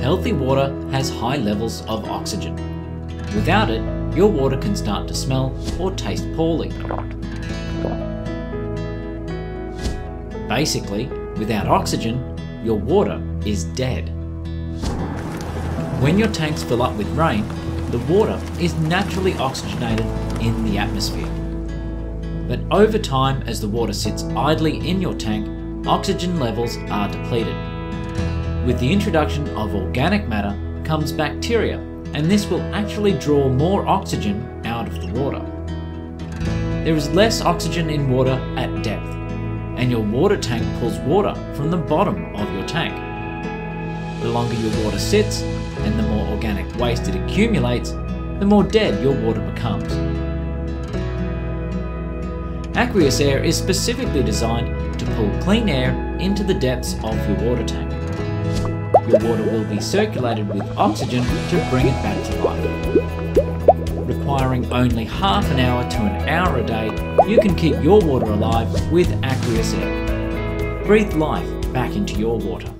Healthy water has high levels of oxygen. Without it, your water can start to smell or taste poorly. Basically, without oxygen, your water is dead. When your tanks fill up with rain, the water is naturally oxygenated in the atmosphere. But over time, as the water sits idly in your tank, oxygen levels are depleted. With the introduction of organic matter comes bacteria, and this will actually draw more oxygen out of the water. There is less oxygen in water at depth, and your water tank pulls water from the bottom of your tank. The longer your water sits, and the more organic waste it accumulates, the more dead your water becomes. AqueousAir is specifically designed to pull clean air into the depths of your water tank. Your water will be circulated with oxygen to bring it back to life. Requiring only half an hour to an hour a day, you can keep your water alive with AqueousAir. Breathe life back into your water.